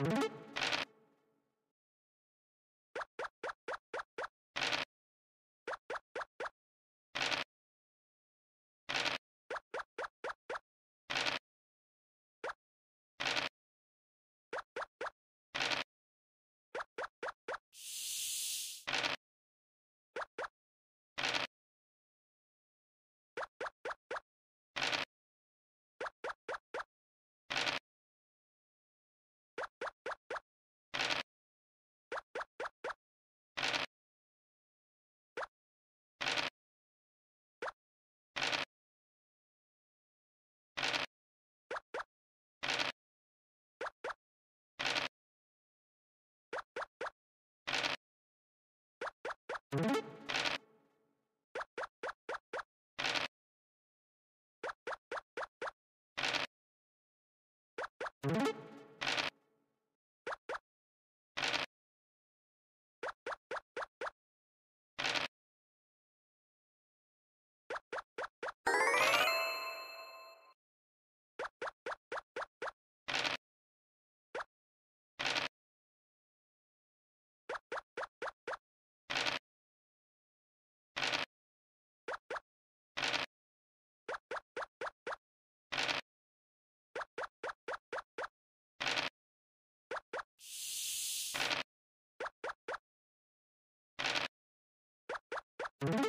you you you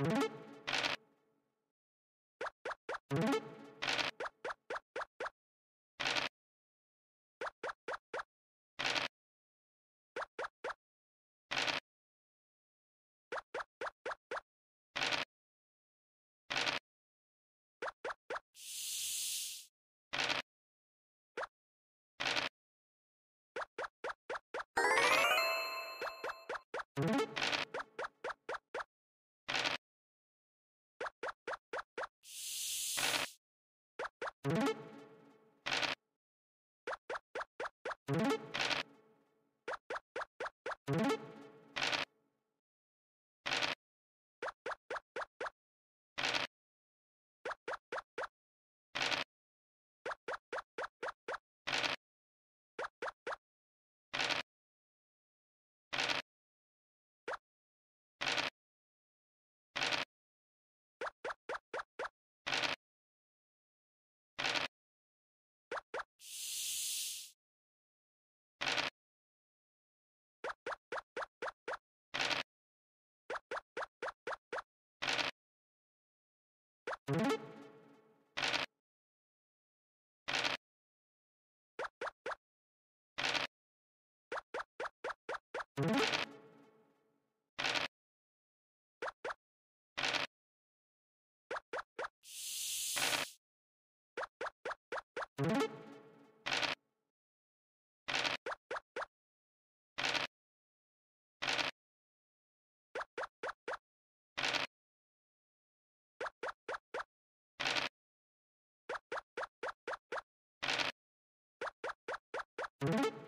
you you you.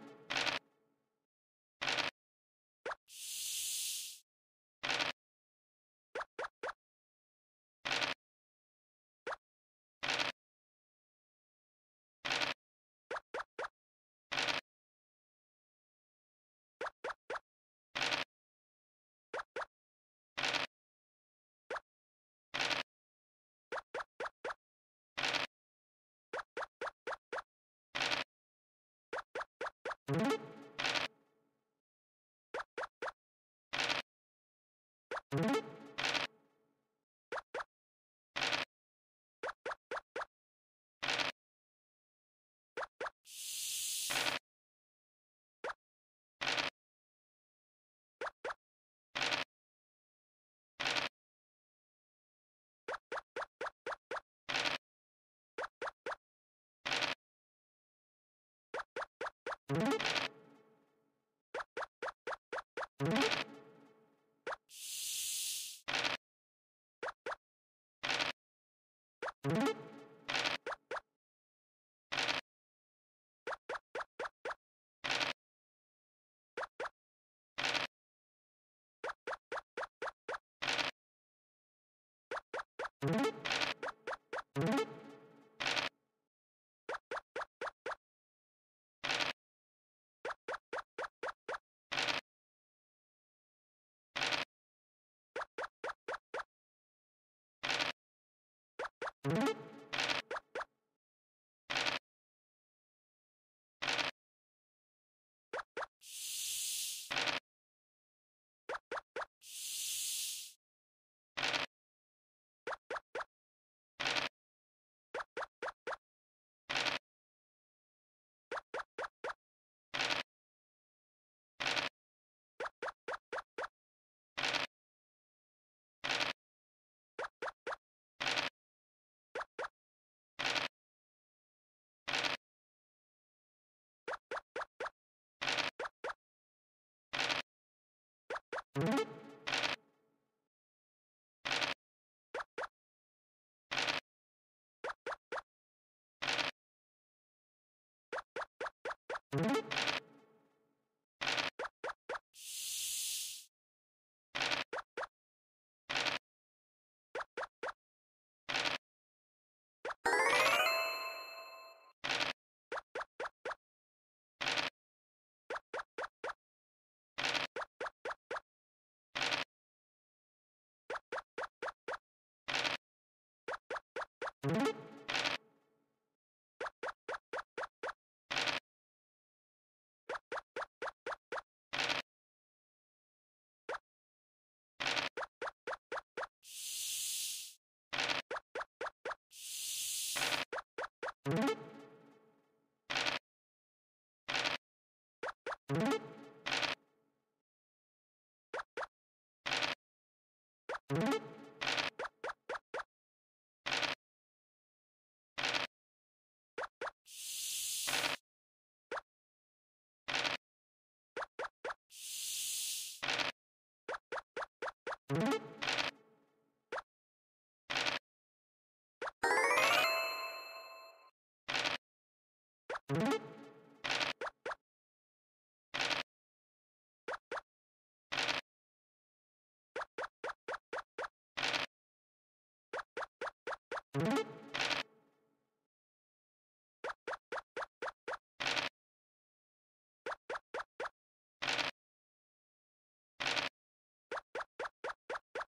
you you you you you you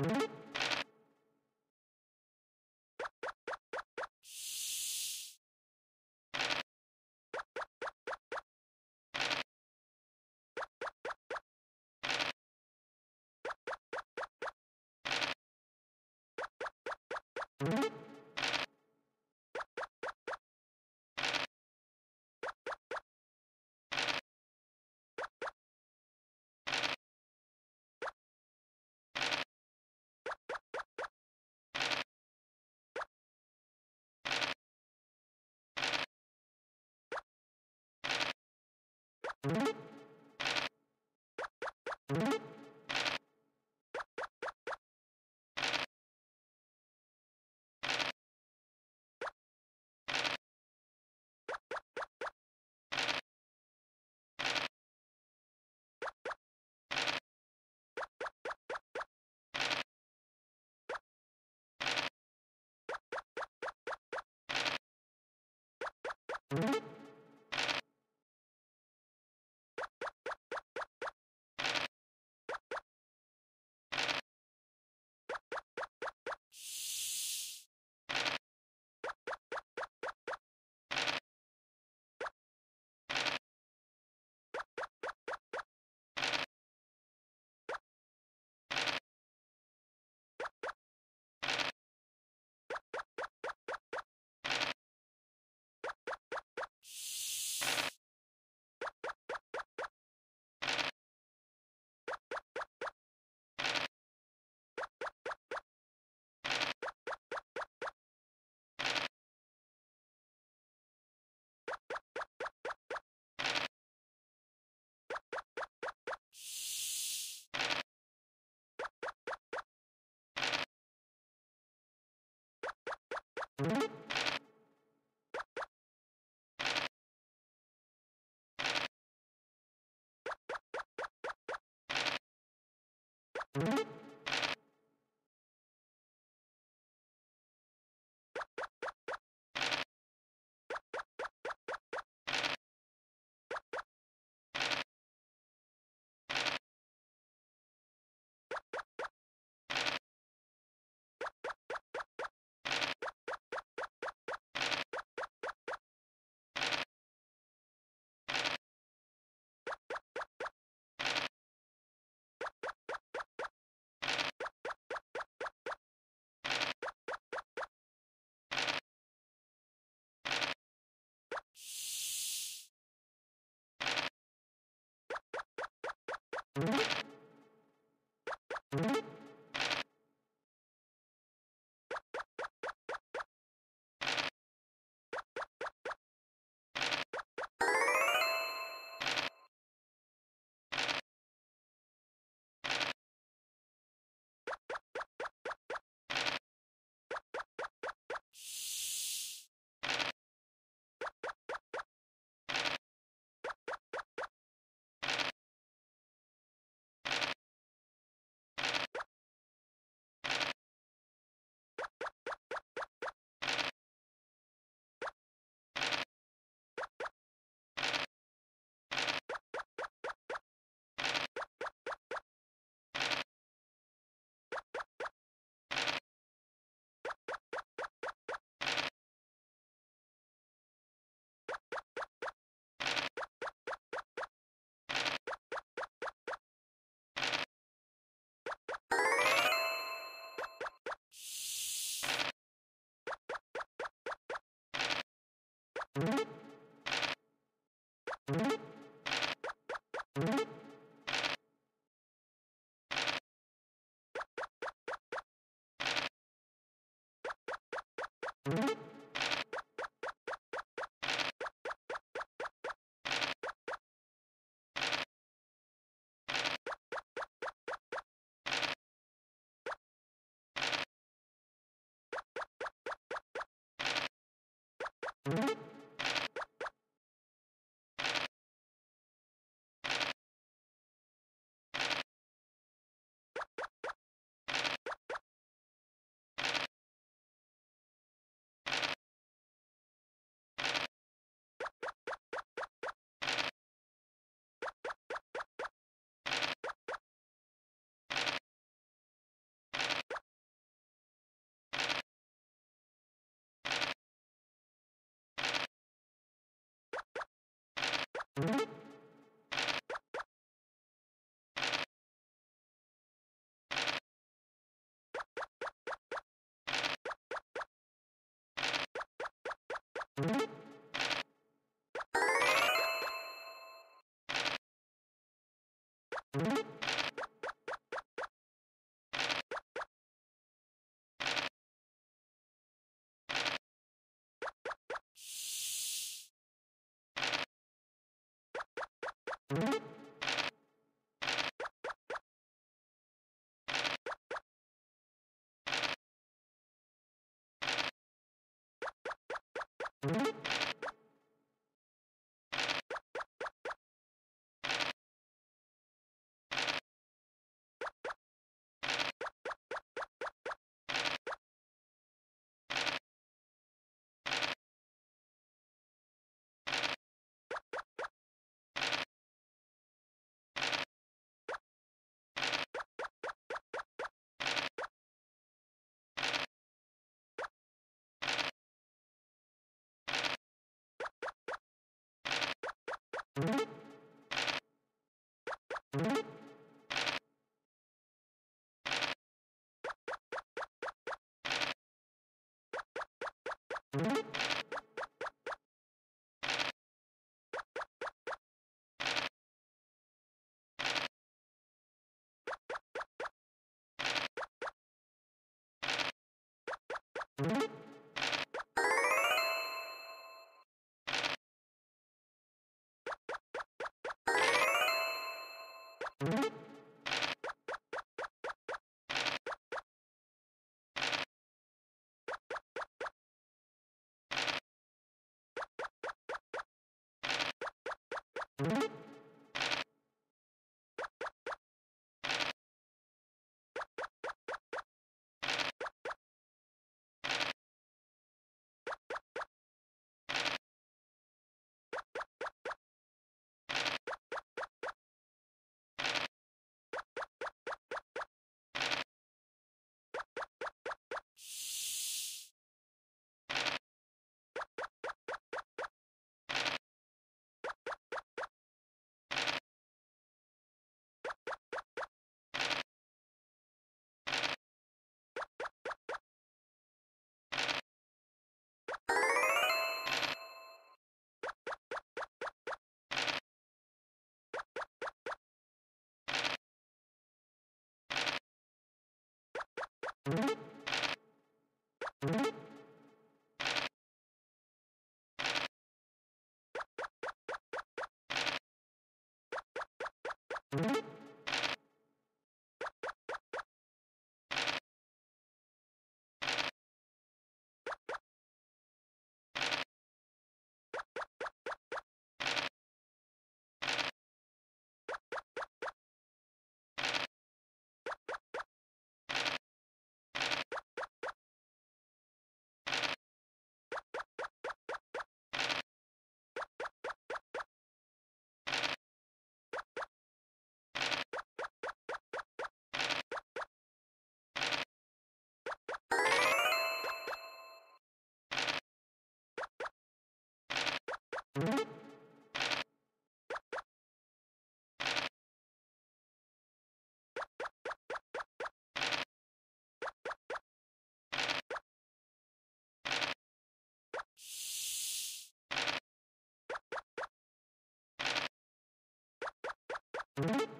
Mm-hmm. you you you you you you you Mm-hmm. you you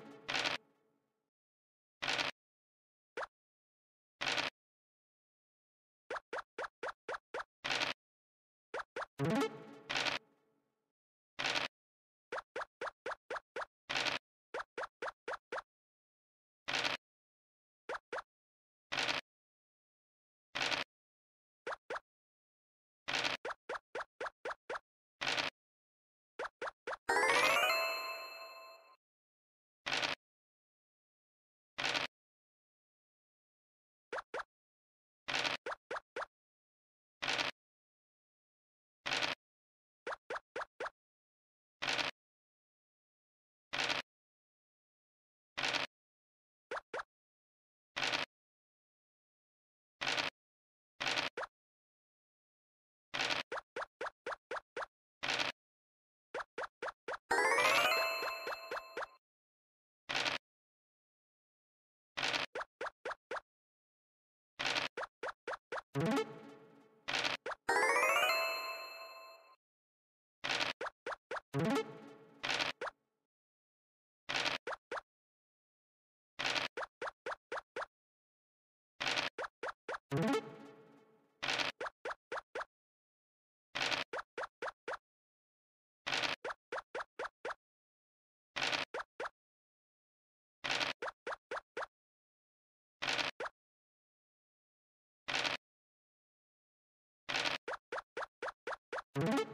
you Mm-hmm.